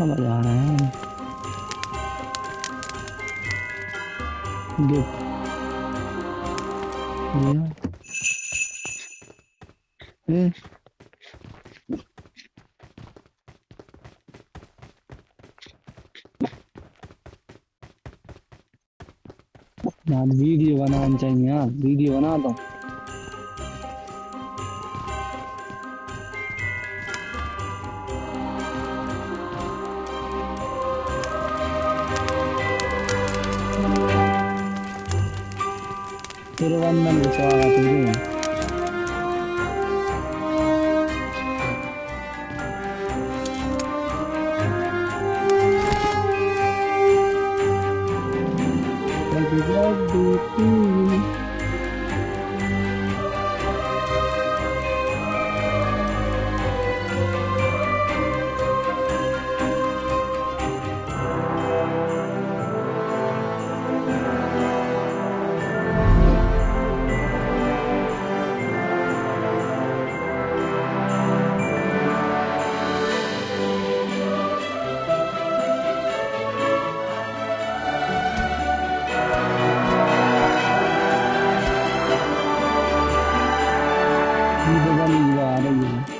समझ आ रहा है। वीडियो बनाना चाहिए यार। वीडियो बना दो। తిరువన్నం స్వాగతుడు Happy birthday. 啊，对。